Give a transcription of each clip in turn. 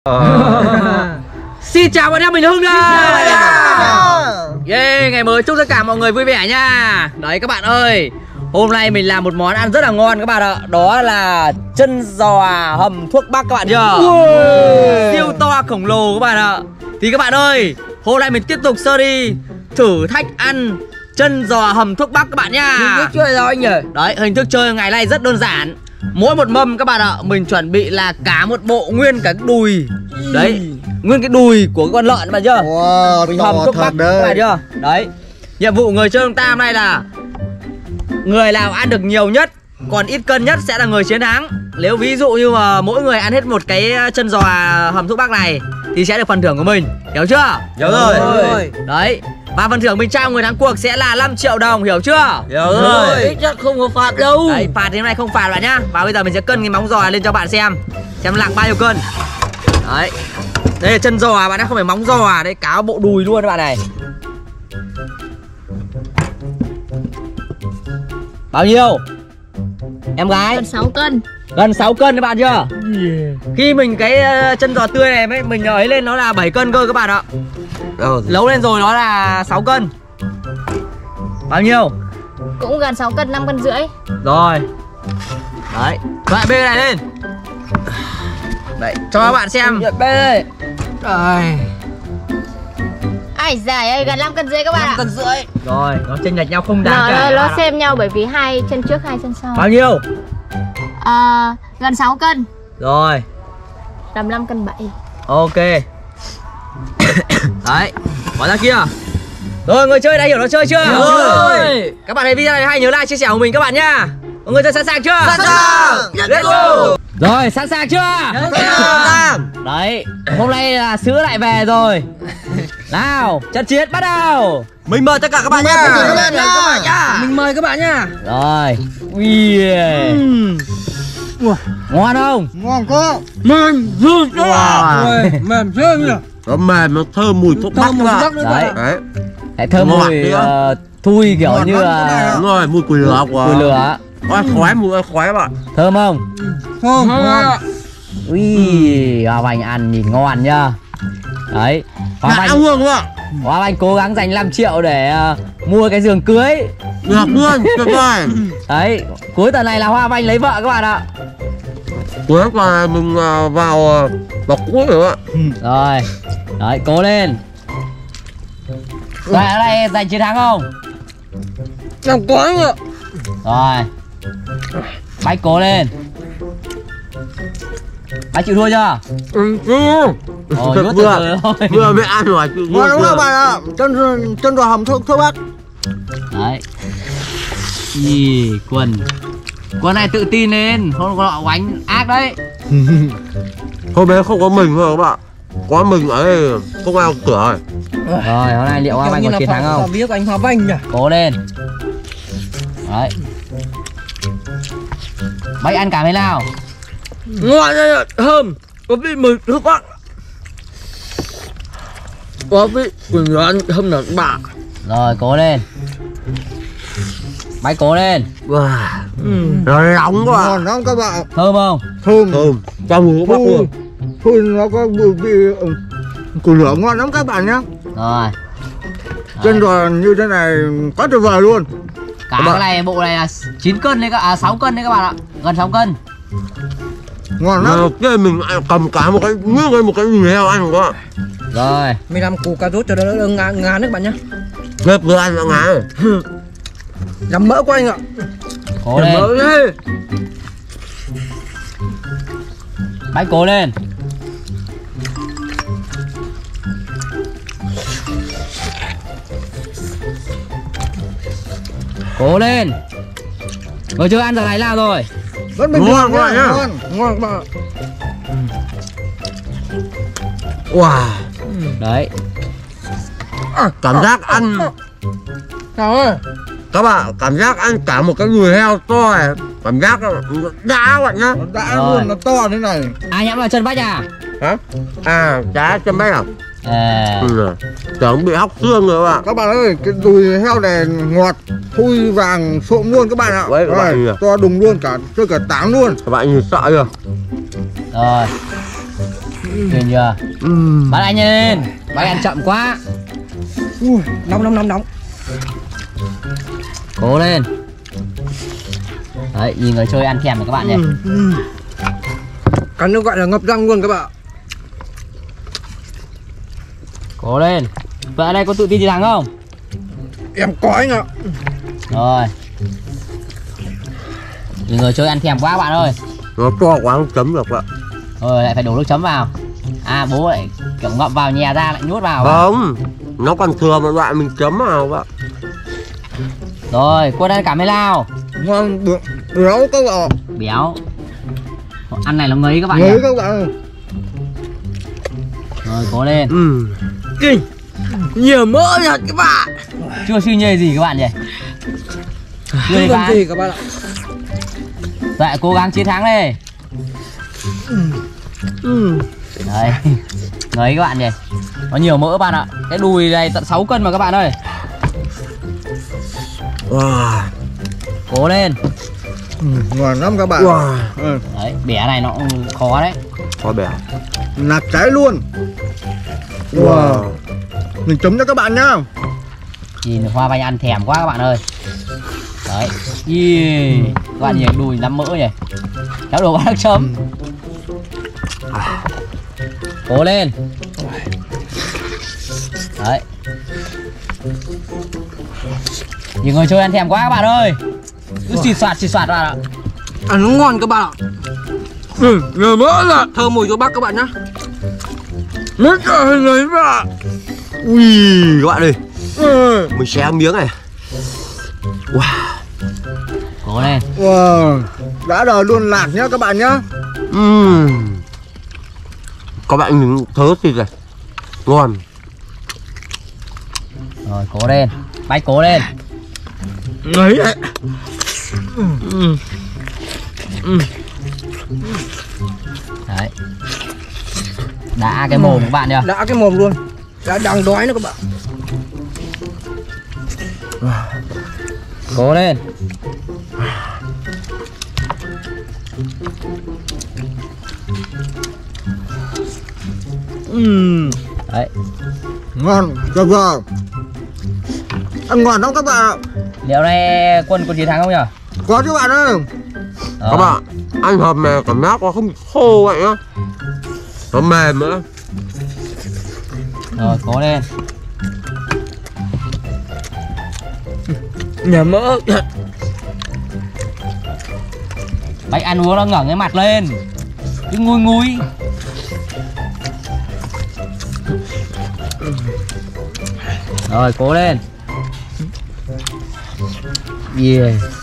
Xin chào bạn em mình Hưng đây Yeah, ngày mới chúc tất cả mọi người vui vẻ nha. Đấy các bạn ơi Hôm nay mình làm một món ăn rất là ngon các bạn ạ. Đó là chân giò hầm thuốc bắc các bạn chưa Siêu to khổng lồ các bạn ạ. Thì các bạn ơi Hôm nay mình tiếp tục series Thử thách ăn chân giò hầm thuốc bắc các bạn nha. Hình thức chơi rồi anh nhỉ? Đấy, hình thức chơi ngày nay rất đơn giản Mỗi một mâm các bạn ạ Mình chuẩn bị là cả một bộ nguyên cả cái đùi. Đấy, nguyên cái đùi của cái con lợn các bạn chưa? Wow, Mình hầm thuốc bắc các bạn chưa? Đấy, nhiệm vụ người chơi chúng ta hôm nay là Người nào ăn được nhiều nhất còn ít cân nhất sẽ là người chiến thắng. Nếu ví dụ như mà mỗi người ăn hết một cái chân giò hầm thuốc bắc này Thì sẽ được phần thưởng của mình. Hiểu chưa? Hiểu rồi. Rồi. Đấy. Và phần thưởng mình trao người thắng cuộc sẽ là 5 triệu đồng Hiểu chưa? Hiểu Rồi. nhất không có phạt đâu. Đấy, phạt thì hôm nay không phạt bạn nhá. Và bây giờ mình sẽ cân cái móng giò lên cho bạn xem. Xem nặng bao nhiêu cân. Đấy. Đây là chân giò bạn nhá, không phải móng giò Đây cáo bộ đùi luôn các bạn này. Bao nhiêu? Em gái? Gần 6 cân Gần 6 cân các bạn chưa? Khi mình cái ờ, chân giò tươi này mới mình ấy lên nó là 7 cân cơ các bạn ạ. Đâu Nấu lên rồi nó là 6 cân. Bao nhiêu? Cũng gần 6 cân, 5 cân rưỡi. Rồi. Đấy Loại bê này lên. Đấy Cho các bạn xem. Bê đây. Đây Ai dài ơi, gần 5 cân rưỡi các bạn ạ. cân rưỡi. Rồi Nó chênh lệch nhau không đáng kể nó, các nó xem nhau bởi vì hai chân trước, hai chân sau. Bao nhiêu? À, Gần 6 cân. Rồi. Tầm 5 cân 7 Ok. Đấy Bỏ ra kia. Rồi người chơi đã hiểu nó chơi chưa? Hiểu rồi. Các bạn thấy video này hay nhớ like chia sẻ của mình các bạn nhá Mọi người chơi sẵn sàng chưa? Sẵn sàng. Let's go. Rồi sẵn sàng chưa? Sẵn sàng. Đấy Hôm nay là sữa lại về rồi. Nào trận chiến bắt đầu. Mình mời tất cả các bạn nhé Các bạn nhá Mình mời các bạn nhá Rồi. Ui Ngon không? Ngon quá Mềm dư chứ. Wow. Mềm dư nhỉ? Nó mềm nó thơm mùi thuốc bắc Thơm nữa Đấy. ạ. Đấy Hãy thơm Ngọt mùi ờ, thui kiểu Ngọt như là ạ. Đúng rồi mùi củi lửa của Mùi lửa Ôi khói mùi khói các bạn Thơm không? Thơm ngon. Ui Hoa Banh ăn nhìn ngon nhá. Đấy Hoa Đã Banh luôn các bạn Hoa Banh cố gắng dành 5 triệu để ờ, mua cái giường cưới. Được luôn tuyệt vời. Đấy Cuối tuần này là Hoa Banh lấy vợ các bạn ạ. Cuối tuần này mình à, vào à, vào cuối rồi bạn Rồi Đấy cố lên. Rồi ở đây giành chiến thắng không? Làm quá nhỉ Rồi. Bách cố lên. Bách chịu thua chưa? Ừ chưa Ôi từ Vừa. thôi. Vừa mới ăn rồi chứ Ngon đúng không bạn ạ Chân chân đò hầm thuốc thuốc bắc Đấy. Ý, quần. Quần này tự tin lên. Không có lọ oánh ác đấy. Hôm nay không có mình thôi các bạn. Có mình ở đây không ai cửa rồi. Rồi hôm nay liệu Hoa Banh có chiến thắng không? biết anh Hoa Banh nhỉ? Cố lên. Đấy. Bách ăn cảm thấy nào? Ngon đấy Thơm Có vị mùi thuốc bắc Có vị Quỳnh loan thơm là bạ Rồi cố lên. Bách cố lên. Wow. Ừ. Nó nóng quá. Ngon lắm các bạn. Thơm không? Thơm. Thơm. Trong mùi thuốc bắc luôn. Phun nó có mùi vị ừ, củ lửa ngon lắm các bạn nhá. Rồi. Chân giò như thế này quá tuyệt vời luôn. Cả cái này bộ này là 9 cân đấy các à 6 cân đấy các bạn ạ. Gần 6 cân Ngon lắm. Đầu tiên mình ăn- cầm cả một cái nguyên cái một cái mì heo ăn quá Rồi. Mình làm củ cà rốt cho nó ngán ngán đấy bạn nhá. Ghép vừa ăn rồi Làm mỡ của anh ạ. Cố lên. Mỡ thế Bách cố lên. Cố lên. Người chưa ăn giờ này nào rồi Vẫn bình Ngon thường bạn nhá. Ngon Ngon các bạn Wow. Đấy. Cảm giác ăn. Sao ơi. Các bạn cảm giác ăn cả một cái đùi heo to này Cảm giác nó đã các bạn nhá. Nó đã luôn nó to thế này. Ai nhắm vào chân Bách à Hả? À chả chân bách à À. Ừ. Tưởng bị hóc xương rồi các bạn. Các bạn ơi cái đùi heo này ngọt Thui vàng xộm luôn các bạn ạ. Đấy, các bạn Rồi, nhỉ? To đùng luôn cả Chơi cả táng luôn. Các bạn nhìn sợ chưa? Rồi. Nhìn chưa? Ừm. Bác anh lên. Bác ăn chậm quá. Ui, nóng nóng nóng nóng. Cố lên. Đấy nhìn người chơi ăn thèm rồi các bạn nhé Ừ. Cắn nó gọi là ngập răng luôn các bạn. Cố lên. Ở đây có tự tin gì thắng không? Em có anh ạ. Rồi. Nhìn người chơi ăn thèm quá các bạn ơi. Nó to quá không chấm được ạ. Rồi lại phải đổ nước chấm vào. À bố lại kiểu ngậm vào nhè ra lại nhốt vào Không Nó còn thừa một đoạn mình chấm vào ạ. Rồi quân ăn cả mấy lao? Được béo các bạn Béo. Ăn này nó ngấy các bạn nhỉ? các bạn Rồi cố lên. Ừm. Kinh. Nhiều mỡ thật các bạn. Chưa suy nhê gì các bạn nhỉ? Chưa bạn gì các bạn ạ. Vậy cố gắng chiến thắng đi. Ừ. Đấy. Ngấy các bạn nhỉ? Nó nhiều mỡ bạn ạ. Cái đùi này tận 6 cân mà các bạn ơi. Wow. Cố lên. Ừ, Ngon lắm các bạn. Wow. Ừ. Đấy bẻ này nó cũng khó đấy. Có bẻ. Nạc cháy luôn Wow. Mình chấm cho các bạn nhá. Nhìn hoa vanh ăn thèm quá các bạn ơi. Đấy. Yeah. Các bạn nhìn đùi nắm mỡ nhỉ. Kéo đồ vào nước chấm. Cố lên. Đấy. Nhìn người chơi ăn thèm quá các bạn ơi. Cứ xịt soạt xịt soạt vào ạ. Ăn nó ngon các bạn ạ. Ừ, nhiều mỡ là thơm mùi cho bác các bạn nhá. Mấy cái hình ấy bạn. Ui các bạn ơi. Ừ. Mình xé miếng này. Cố lên. Wow. Đã đời luôn lạc nhá các bạn nhá. Ừm. Các bạn nhìn thớ thịt này. Ngon. Rồi cố lên. Bách cố lên. Ngấy đấy. Đấy Đã cái mồm của bạn nhỉ Đã cái mồm luôn. Đã đang đói nữa các bạn. Cố lên Ừ. Đấy Ngon Tuyệt vời Ăn ngon lắm các bạn ạ Liệu này quân có chiến thắng không nhỉ Có chứ bạn ơi Đó. Các bạn Ăn hầm này cảm giác nó không khô vậy nhá Nó mềm nữa. Rồi cố lên Nhiều mỡ. Bách ăn uống nó ngẩng cái mặt lên. Cứ ngu ngui Rồi cố lên. Yeah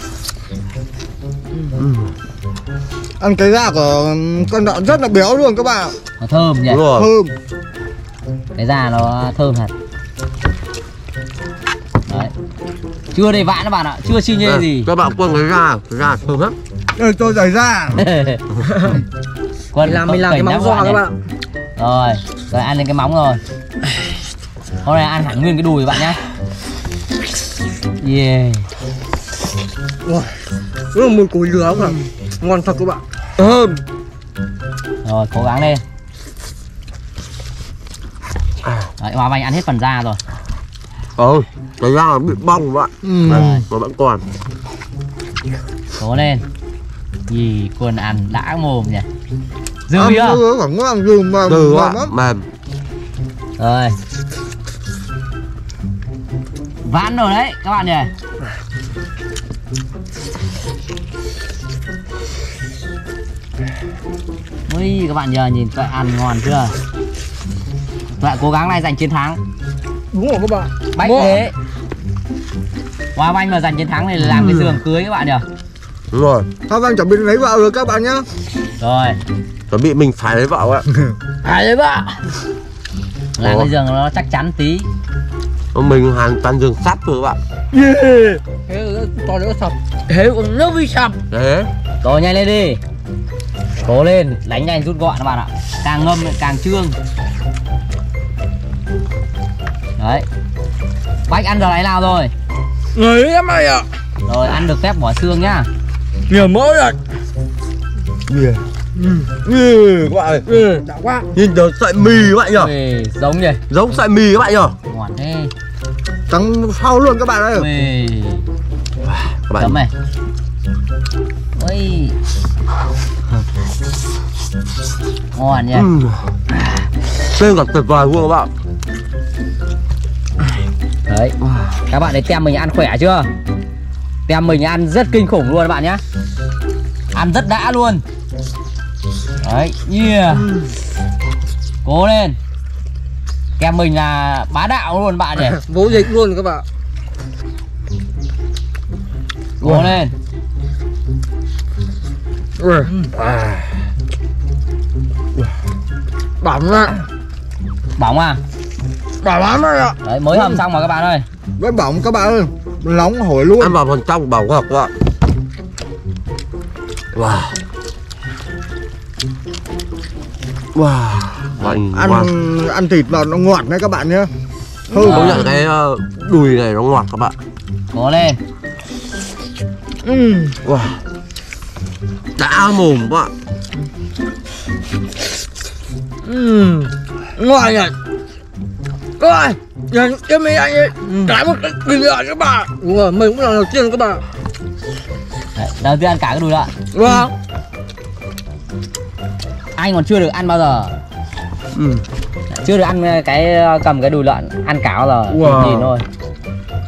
Ăn cái da của con lợn rất là béo luôn các bạn ạ. Nó thơm nhỉ? Thơm. Cái da nó thơm thật. Đấy. Chưa đầy vãn các bạn ạ Chưa xi nhê Đây, gì. Các bạn quên cái da Cái da thơm lắm. Đây cho dày ra Quân Làm mình làm cái móng giò các bạn. Rồi Rồi ăn lên cái móng rồi. Hôm nay ăn hẳn nguyên cái đùi bạn nhá. Yeah. Rất là mùi củi lửa các bạn. Ngon thật các bạn. Thơm. Rồi cố gắng lên. Đấy, Hoa Vanh ăn hết phần da rồi. Ừ Cái da nó bị bong vậy ừ. Nó vẫn còn. Cố lên. Gì quân ăn đã mồm nhỉ. Dư Ăn chưa? phải ngon dừa mà Từ ngon ạ lắm. Mềm. Rồi. Vãn rồi đấy các bạn nhỉ Ui các bạn giờ nhìn vậy ăn ngon chưa? Vậy cố gắng này giành chiến thắng. Đúng rồi các bạn. Bách thế. Hoa Vanh mà giành chiến thắng này là làm cái giường cưới các bạn nhỉ Đúng rồi. Hoa Vang chuẩn bị lấy vợ rồi các bạn nhá. Rồi. Chuẩn bị mình phải lấy vợ ạ. À đấy bạn. làm Ủa? cái giường nó chắc chắn tí. Mình hàng toàn giường sắt rồi các bạn. Yeah. Thế to nữa sập. Thế còn nước vi sập. Đấy Rồi nhanh lên đi Cố lên Đánh nhanh rút gọn các bạn ạ. Càng ngâm lại càng trương. Đấy. Bách ăn giờ này nào rồi? Ngấy em ơi ạ. Rồi ăn được phép bỏ xương nhá. Nhiều mỡ thật. Yeah Ừ, các bạn ơi. Ừ, đã quá. Nhìn được sợi mì các bạn nhỉ? Ui, giống nhỉ? Giống sợi mì các bạn nhỉ? Ngon thế. Trắng sau luôn các bạn ơi. Ui. Các bạn Chấm này Ngon nhỉ. Tên còn tuyệt vời luôn các bạn. Đấy Các bạn thấy tem mình ăn khỏe chưa? Tem mình ăn rất kinh khủng luôn các bạn nhé. Ăn rất đã luôn. Đấy Yeah. Cố lên. Kem mình là bá đạo luôn bạn nhỉ. Vô dịch luôn các bạn. Cố lên Ừ. Bỏng ạ Bỏng à? Bỏng lắm đấy ạ. Đấy mới hầm xong mà các bạn ơi. Với bỏng các bạn ơi. Nóng hổi luôn. Ăn vào phần trong ngọt các bạn. Wow. Wow. Ăn ngon ăn thịt vào nó ngọt đấy các bạn nhé. Ừ. Công nhận cái ờ, đùi này nó ngọt các bạn. Cố lên. Wow Đã mồm các bạn Ngon nhỉ. Rồi Nhìn cái mấy anh ấy Cái một cái bình luận các bạn Đúng rồi, mình cũng là đầu tiên các bạn Đấy, Đầu tiên ăn cả cái đùi lợn Vâng. Anh còn chưa được ăn bao giờ. Ừ. Chưa được ăn cái cầm cái đùi lợn Ăn cả bao giờ. Wow. Nhìn thôi.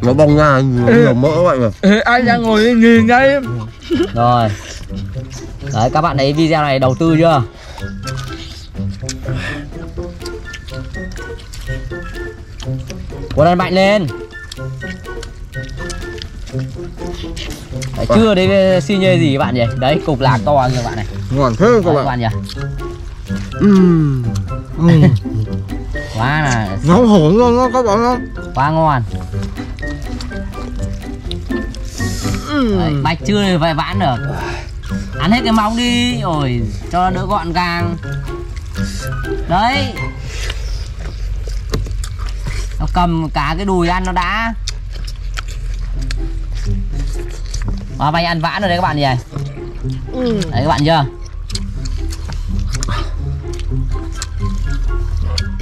Nó bong ra nhiều, nhiều mỡ nhỉ Ê, Anh đang ngồi nhìn đây Rồi Đấy các bạn thấy video này đầu tư chưa? Cuốn ăn mạnh lên. Đấy, chưa đấy xi nhê gì các bạn nhỉ? Đấy cục lạc to như các bạn này. Ngon thế các bạn. bạn nhỉ. Quá là Nóng hổi luôn đó các bạn ơi. Quá ngon Đấy, bạch chưa phải vãn được ăn hết cái móng đi. Rồi cho nó đỡ gọn gàng. Đấy. Nó cầm cả cái đùi ăn nó đã. Mà bay ăn vãn rồi đấy các bạn nhỉ? Đấy các bạn chưa?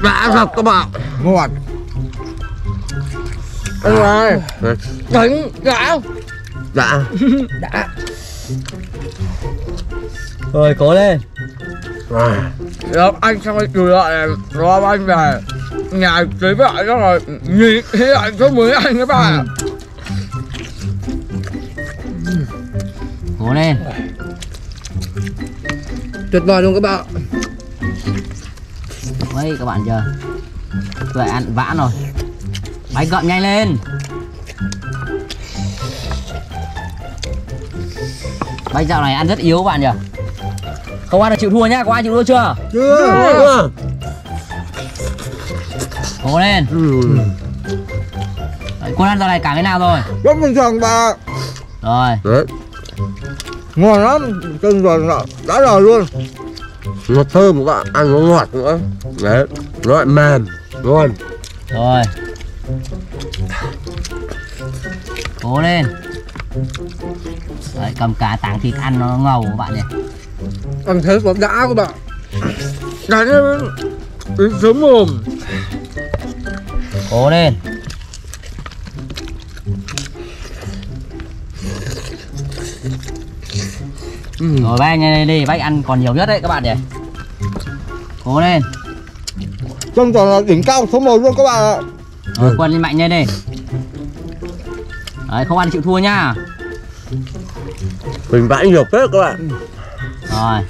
Đã thật các bạn. Ngọt Anh ơi Đánh đã. Đã. Đã rồi cố lên. À. Được, anh xong rồi chửi lại này. Rồi anh về. Nhà cưới vợ đó rồi. Nhìn thấy lại số 10 anh các bạn cố lên. Tuyệt vời luôn các bạn đấy các bạn chưa rồi ăn vãn rồi. Bay gọn nhanh lên. Bay dạo này ăn rất yếu các bạn nhỉ không ăn là chịu thua nhá có ai chịu thua chưa? Chưa. Cố lên. Ừ. Đấy, quân ăn dạo này cảm thế nào rồi? Rất bình thường bà. Rồi. Đấy. Ngon lắm Cưng rồi đã, đã rồi luôn. Nó thơm các bạn Ăn nó ngọt nữa. Đấy Nó lại mềm Ngon. Rồi. Cố lên. Đấy, cầm cả tảng thịt ăn nó ngầu các bạn nhỉ Ăn thế có đã các bạn. Đánh Đến sớm mồm. Cố lên. Rồi bay nhanh lên đi bay ăn còn nhiều nhất đấy các bạn nhỉ? Cố lên. Chân tròn là đỉnh cao số 1 luôn các bạn ạ. Rồi quân lên mạnh lên đi. Đấy không ăn chịu thua nhá. Mình vãi nhiều phết các bạn. Rồi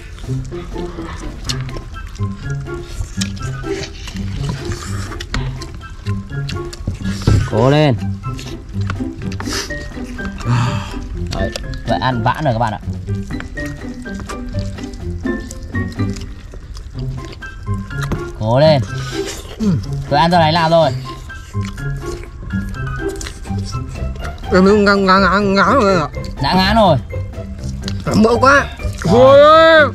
cố lên. Đấy, vậy ăn vãn rồi các bạn ạ. Cố lên. Tôi ăn giờ này làm rồi. Em mới ngang ngang ngang ngang rồi. Ạ đã ngán rồi. Mỡ quá. Thôi ơi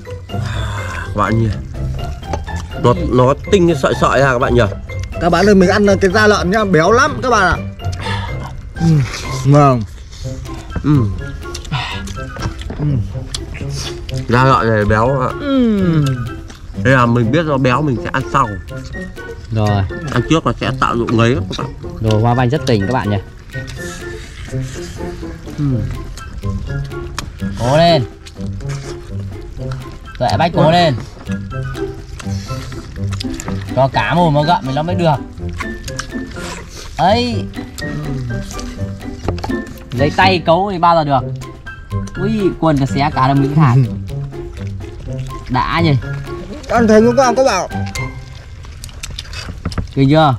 Các bạn nhỉ Nó, nó tinh cái sợi sợi ra các bạn nhỉ? Các bạn ơi mình ăn cái da lợn nhá Béo lắm các bạn ạ. Vâng. Ừ. Da loại này béo ạ. Thế là mình biết nó béo mình sẽ ăn sau. Rồi. Ăn trước là sẽ tạo dụng ngấy. Các bạn Đồ hoa vanh rất tỉnh các bạn nhỉ. Cố lên Tuệ bách cố lên. Cho cá mồm nó gặm thì nó mới được. Ấy. Lấy tay cấu thì bao giờ được? Ui quần cả xé cá được miếng hạt Đã nhỉ? Ăn không các bạn các bạn. Kinh chưa?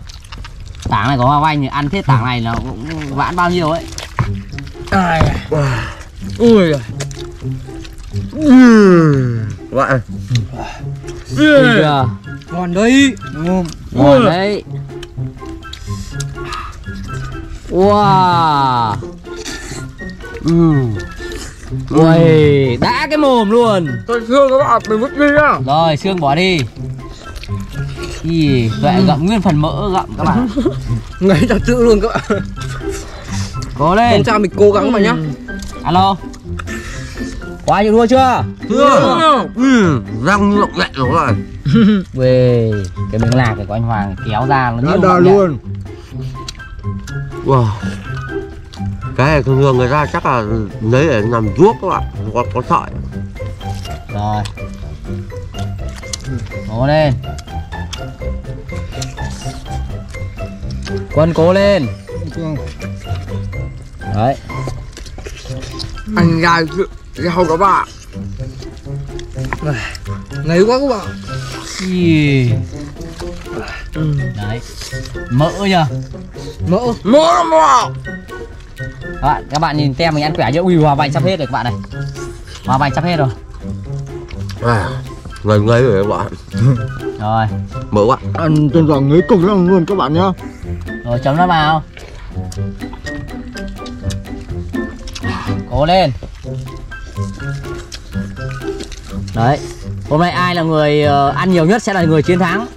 Tảng này có hoa vanh thì ăn thế tảng này nó cũng vãn bao nhiêu ấy. Ui Các bạn Kinh chưa? Ngon đấy. Ngon. Đấy. Wow. Ừ. Ui, đã cái mồm luôn. Tôi thương các bạn mình vứt đi nhá. Rồi, xương bỏ đi. Ý, tuệ gặm nguyên phần mỡ gặm các bạn. Ngấy thật sự luôn các bạn. Cố lên. Không sao mình cố gắng bạn nhá. Alo Ai chịu thua chưa? Thưa ừ, Răng lộng lẹ rồi các bạn Về Cái miếng lạc này của anh Hoàng kéo ra nó Đã nhiều đà luôn. Wow. Cái này thường thường người ta chắc là lấy để nằm ruốc các bạn Có, có sợi. Rồi. Cố lên. Quân cố lên. Đấy. Anh gai Rau các bạn. Ngấy quá các bạn. Ý. Đấy. Mỡ nhờ. Mỡ. Mỡ các bạn, các bạn nhìn tem mình ăn khỏe chưa? Ui hòa vành sắp hết rồi các bạn này. Hòa vành sắp hết rồi. À, Ngấy ngấy rồi các bạn. Rồi. Mỡ quá. Ăn trên giò ngấy cực lắm luôn các bạn nhá. Rồi chấm nó vào. Cố lên Đấy. Hôm nay ai là người ờ, ăn nhiều nhất sẽ là người chiến thắng.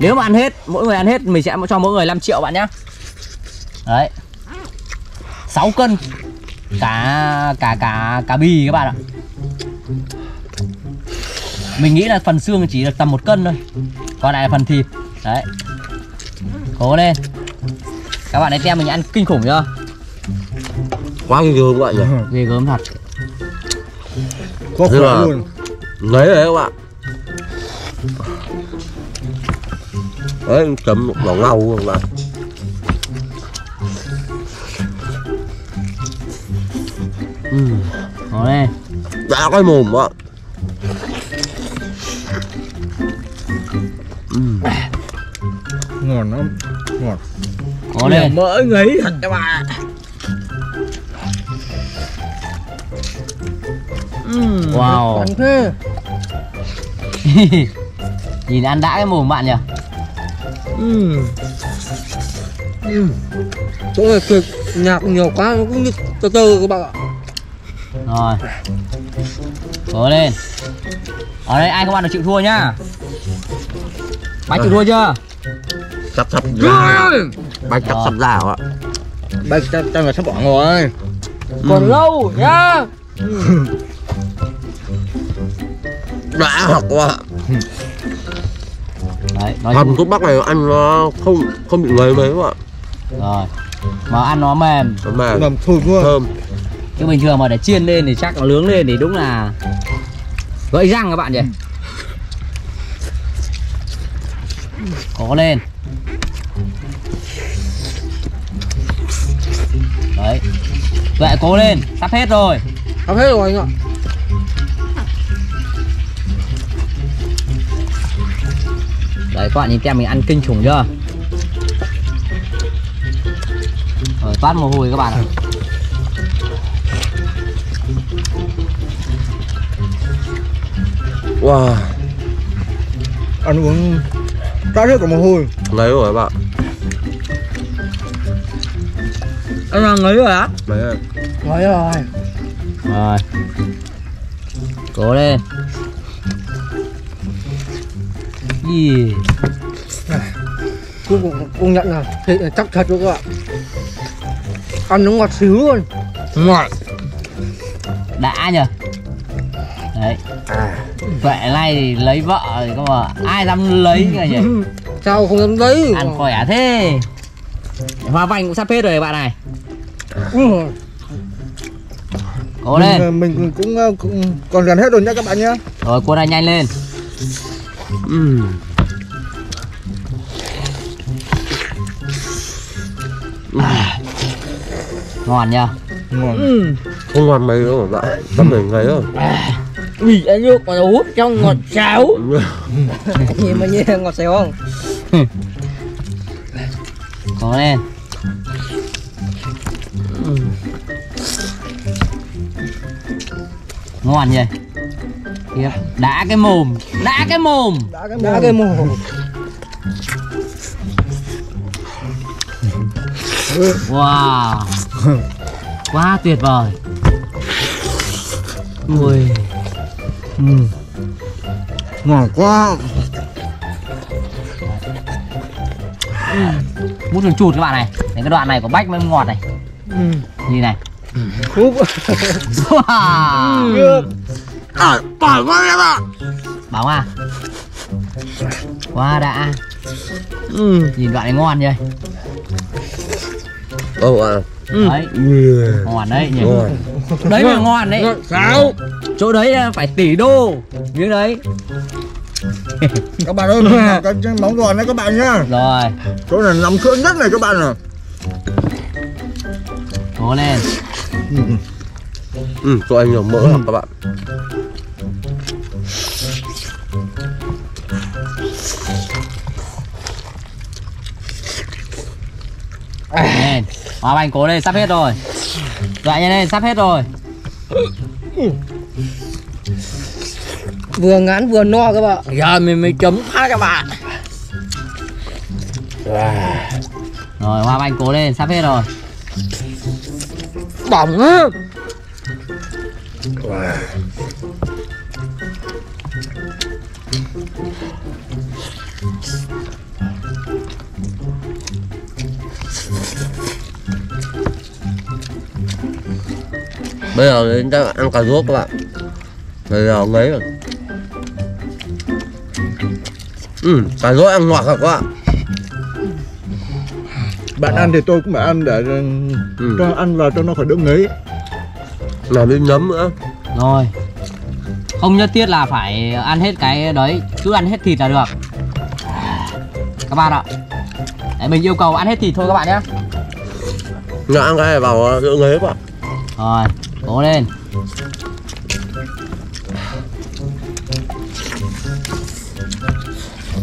Nếu mà ăn hết Mỗi người ăn hết Mình sẽ cho mỗi người 5 triệu bạn nhá. Đấy. 6 cân. Cá Cá cá cá bì các bạn ạ. Mình nghĩ là phần xương chỉ được tầm một cân thôi. Còn lại là phần thịt. Đấy. Cố lên. Các bạn ấy tem mình ăn kinh khủng chưa? Quá ghê gớm các bạn nhỉ. Ghê gớm thật. Có là- luôn Ngấy rồi các bạn. Đấy chấm lòng lau các bạn Cố lên Đã cái mồm các bạn Ngon lắm. Ngon. Cố lên Mỡ ngấy thật các bạn Wow. Ăn thế Nhìn ăn đã cái mồm bạn nhỉ? Chỗ này cực nhạc nhiều quá nó cũng như tơ tơ các bạn ạ. Rồi. Cố lên. Ở đây ai không ăn được chịu thua nhá? Bác chịu thua chưa? Sắp sắp ra. Bánh sắp sắp ra chắc chắc là sắp bỏ rồi Còn lâu nhá Đã học bạn Đấy nói Hầm thuốc bắc này ăn nó không không bị ngấy mấy các bạn Rồi Mà ăn nó mềm. Nó mềm. Làm thơm luôn. Thơm. Chứ bình thường mà để chiên lên thì chắc nó nướng lên thì đúng là Gãy răng các bạn nhỉ? Cố lên. Đấy. Vậy cố lên. Sắp hết rồi. Ăn hết rồi anh ạ Đấy các bạn nhìn tem mình ăn kinh khủng chưa? Rồi toát mồ hôi các bạn ạ. Wow. Ăn uống Đã hết cả mồ hôi. Ngấy rồi các bạn? Anh ăn ngấy rồi á? Đấy rồi. Ngấy rồi. Rồi. Cố lên Cũng cũng, cũng nhận là thịt là chắc thật luôn các bạn Ăn nó ngọt xíu luôn. Ngọt. Đã nhờ. Đấy. Tuệ này thì lấy vợ thì có mà ai dám lấy cái nhỉ? Sao không dám lấy? Ăn khỏe thế. Hoa vành cũng sắp hết rồi bạn này Ừ. cố lên. Mình, mình cũng, cũng còn gần hết rồi nhá các bạn nhá. Rồi cô này nhanh lên. Ừ. ngon nhá ngon. Ừ. Không ngon mấy đâu mà bạn Tâm mình thấy không Mì ăn nước mà nó hút trong ngọt xáo Nhìn mà nhìn ngọt xéo không? Cố lên ngon nhỉ Tiếp. đã cái mồm đã cái mồm. Đã cái Đã cái mồm. Wow quá tuyệt vời. Ui. Ngon quá. Mút chuột chuột các bạn này. Đấy, cái đoạn này của bách mới ngọt này. Ừ. gì này. Khúc. Wow. À, tỏi quá em ạ bảo à. Quá đã. Ừ. nhìn đoạn này ngon nhỉ. Ồ à. đấy Ừ. ngon đấy nhỉ. Đấy mới ngon. đấy. Xáo chỗ đấy là phải tỷ đô. Miếng đấy. Các bạn ơi cái cái món giòn đấy các bạn nhá. Rồi. Chỗ này nóng sữa nhất này các bạn à cố lên. Ừ. Ừ, cho anh nhiều mỡ lắm các bạn hoa bánh cố lên sắp hết rồi. Dọa nhanh lên sắp hết rồi. Vừa ngắn vừa no các bạn. Giờ mình mới chấm phát các bạn. Rồi hoa bánh cố lên sắp hết rồi. Bỏng á Bây giờ đến chắc ăn cà rốt các bạn. Bây giờ mấy rồi. Ừ, cà rốt ăn ngọt thật các bạn. Bạn ăn thì tôi cũng phải ăn để Ừ. cho ăn vào cho nó phải đỡ ngấy. Làm đến nấm nữa. Rồi. Không nhất thiết là phải ăn hết cái đấy cứ ăn hết thịt là được. Các bạn ạ. Đấy, mình yêu cầu ăn hết thịt thôi các bạn nhé. Nhà ăn cái này vào đỡ ngấy các bạn. Rồi cố lên.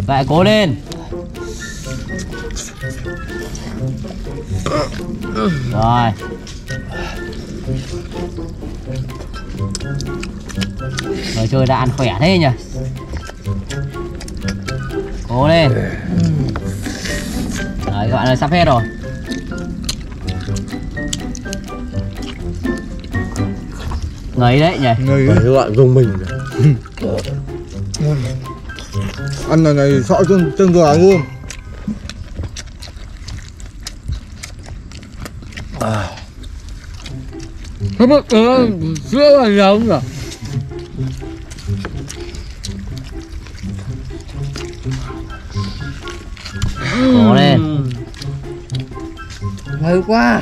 Lại cố lên. Rồi. Rồi chơi đã ăn khỏe thế nhỉ? Cố lên. Đấy, các bạn ơi, sắp hết rồi. Ngấy đấy nhỉ? Ngấy Đấy các bạn dùng mình. Này. ăn này này sợ chân chân giò luôn. Không biết ừ, sữa là giống rồi cố lên. Ngấy quá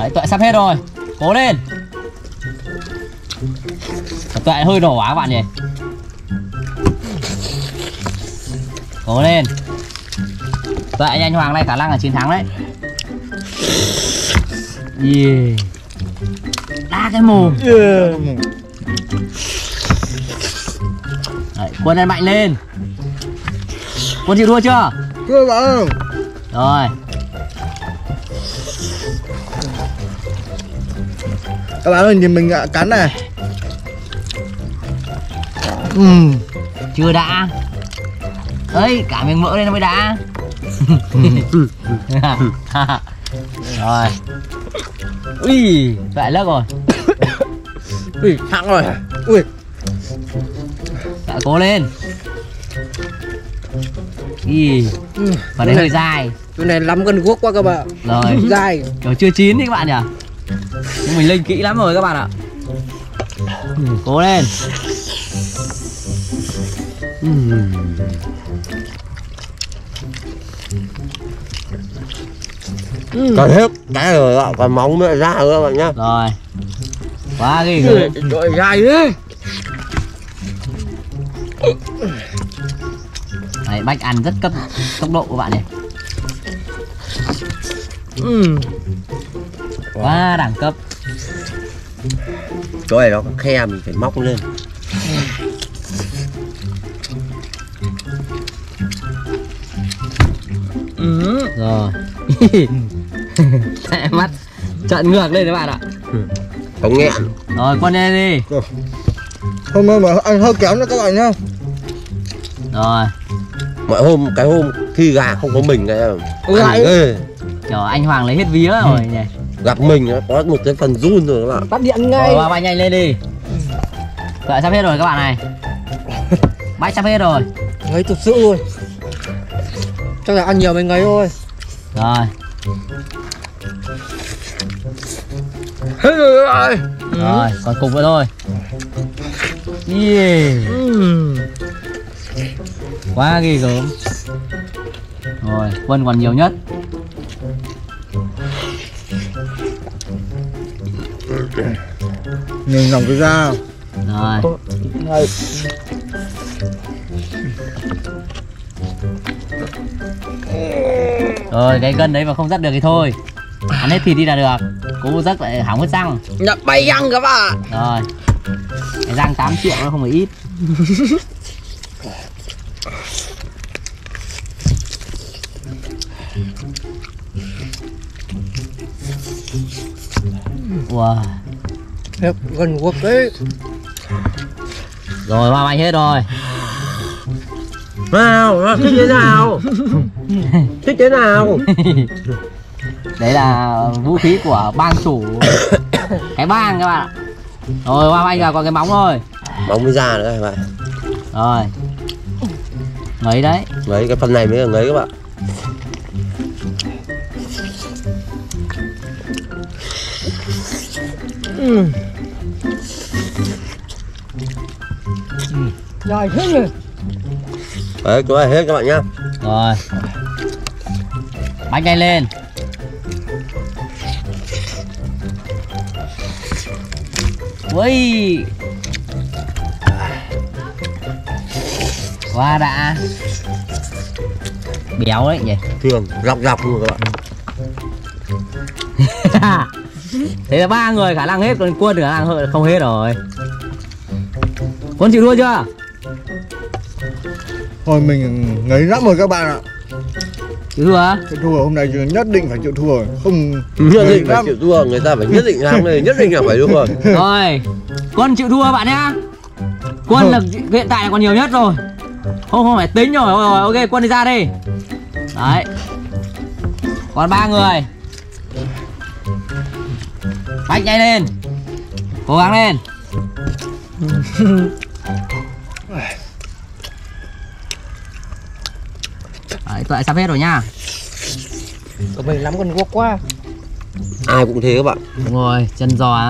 đấy tuệ sắp hết rồi. Cố lên. Tuệ hơi đổ quá các bạn nhỉ. Cố lên. Tuệ nhanh hoàng này khả năng là chiến thắng đấy. Yeah. Đá cái mồm. Đấy, quân ăn mạnh lên. Quân chịu thua chưa? Chưa bạn rồi các bạn ơi nhìn mình cắn này. Ừm, chưa đã. Đấy cả miếng mỡ lên nó mới đã. Rồi. Ui vậy lớp rồi. Ui, thẳng rồi. Ui. Lại cố lên. Ý, phần đấy hơi dài Chỗ này lắm cân guốc quá các bạn. Rồi. Dài kiểu chưa chín đấy các bạn nhỉ mình lên kỹ lắm rồi các bạn ạ. Cố lên. Còn hết cái rồi ạ, còn móng mới ra nữa các bạn nhá. Rồi. Quá ghê gớm Rồi dài đấy Đấy, Bách ăn rất cấp tốc độ các bạn này. Ừ. Quá đẳng cấp Chỗ này nó có khe mình phải móc lên. Ừ. Rồi Tệ mắt Trận ngược lên các bạn ạ Không nghẹn. Rồi quân lên đi Hôm nay mà ăn hơi kém nữa các bạn nhá Rồi Mọi hôm cái hôm khi gà không có mình cái Gái. ghê. Kiểu anh Hoàng lấy hết vía rồi nhỉ Gặp mình nó có một cái phần run rồi các bạn. Tắt điện Rồi ngay. Ba bay nhanh lên đi. Đợi sắp hết rồi các bạn này. Bách sắp hết rồi. Ngấy thực sự rồi. Chắc là ăn nhiều mình ngấy thôi. Rồi. Hết rồi các bạn Rồi còn cục nữa thôi. Yeah. Ừ. Quá ghê gớm. Rồi Quân còn nhiều nhất Nhìn lòng cái da. Rồi. Rồi cái gân đấy mà không dắt được thì thôi. Ăn hết thịt đi là được. Cố dắt lại hỏng hết răng. Nhập bay răng các bạn. Rồi. Cái răng 8 triệu nó không phải ít. Wow Hẹp gần quốc đấy Rồi ba anh hết rồi Nào, nó thích thế nào? thích thế nào? Đấy là vũ khí của bang chủ Cái bang các bạn ạ Rồi ba anh là còn cái móng thôi Móng mới ra nữa các bạn. Rồi Mấy đấy Ngấy cái phần này mới là ngấy các bạn. ừ. Dài thế nhỉ Đấy, cái này hết các bạn nhá. Rồi. Bánh nhanh lên. Ui. Quá đã. Béo đấy nhỉ. Thường dọc dọc luôn các bạn. Thế là ba người khả năng hết Còn quân khả năng không hết rồi. Quân chịu thua chưa? Thôi mình ngấy lắm rồi các bạn ạ. Chịu thua á? Chịu thua hôm nay nhất định phải chịu thua Không Nhất định phải chịu thua, người ta phải nhất định thắng này, nhất định là phải thua. Rồi Quân chịu thua bạn nhá. Quân là hiện tại là còn nhiều nhất rồi. Không không phải tính rồi. Rồi, rồi ok quân đi ra đi. Đấy. Còn ba người. Bách nhanh lên. Cố gắng lên Tụi sắp hết rồi nha Của mình lắm gần quốc quá Ai cũng thế các bạn. Đúng rồi chân giò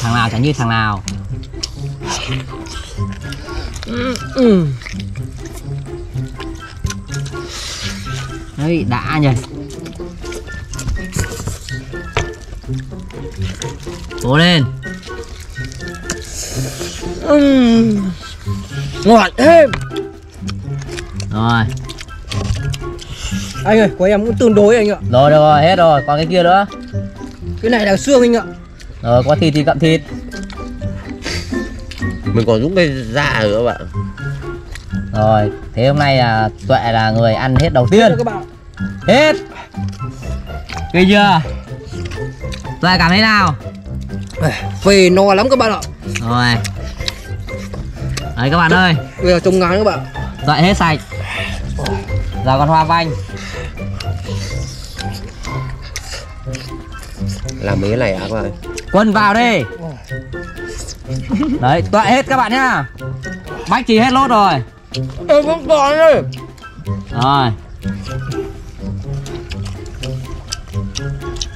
thằng nào chẳng như thằng nào ừ. Đấy đã nhỉ Cố lên Ừ. Ngọt thêm Rồi Anh ơi, của em cũng tương đối anh ạ. Rồi được rồi hết rồi Còn cái kia nữa. Cái này là xương anh ạ. Rồi có thịt thì cặm thịt. Mình còn dùng cái da nữa các bạn. Rồi thế hôm nay là Tuệ là người ăn hết đầu tiên. Các bạn. Hết. Ghê chưa? Tuệ cảm thấy nào? Phê no lắm các bạn ạ. Rồi. Đấy các bạn ơi. Bây giờ trông ngán các bạn. Tuệ hết sạch. Giờ còn hoa vanh Làm mấy cái này à các bạn. Quân vào đi. Đấy Tuệ hết các bạn nhá. Bách chỉ hết lốt rồi. Em vẫn còn đây Rồi.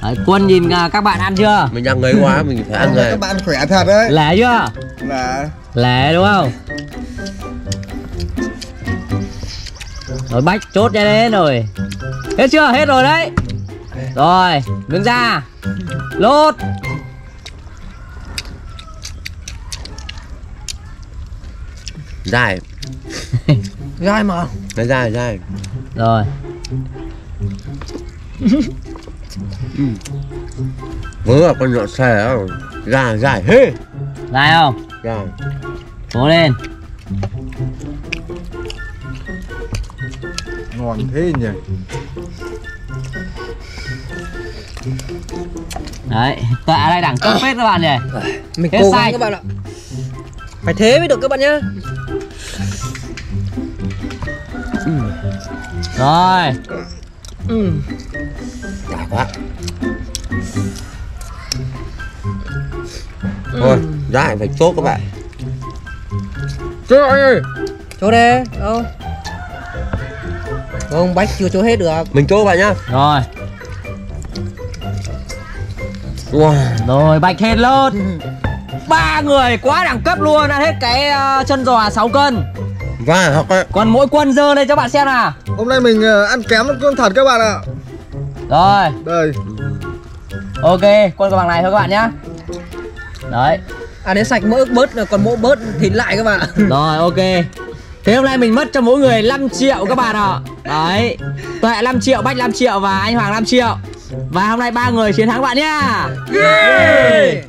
Đấy, quân nhìn à, các bạn ăn chưa? Mình đang ngấy quá mình phải ăn này Các bạn khỏe thật đấy. Lẻ chưa? Là lẻ đúng không? Rồi bách chốt ra đến rồi. Hết chưa? Hết rồi đấy rồi miếng ra lốt. Dài. Gai mà. Nó dài dài. Rồi. Với là con nhọn xè dài dài hê. Dài không? Dài cố lên. Ngon thế nhỉ đấy tạ đây đẳng cấp phết các bạn nhỉ. Mình Hết cố sai. gắng các bạn ạ. Phải thế mới được các bạn nhá. Rồi. Ừ. dài quá. Thôi dài phải chốt các bạn. Anh ơi. Cho đây Đâu? Không bách chưa cho hết được. Mình chốt các bạn nhá. Rồi wow. Rồi bạch hết luôn ba người quá đẳng cấp luôn ăn hết cái ờ, chân giò 6 cân. Và học ấy còn mỗi quân dơ đây cho bạn xem nào. Hôm nay mình ờ, ăn kém con thật các bạn ạ. Rồi. Đây. Ok quân bằng này thôi các bạn nhá. Đấy. Ăn đến sạch mỡ bớt rồi còn mỡ bớt thịt lại các bạn ạ. Rồi ok. Thế hôm nay mình mất cho mỗi người 5 triệu các bạn ạ. Đấy. Tuệ 5 triệu bách 5 triệu và anh hoàng 5 triệu và hôm nay ba người chiến thắng bạn nhá yeah.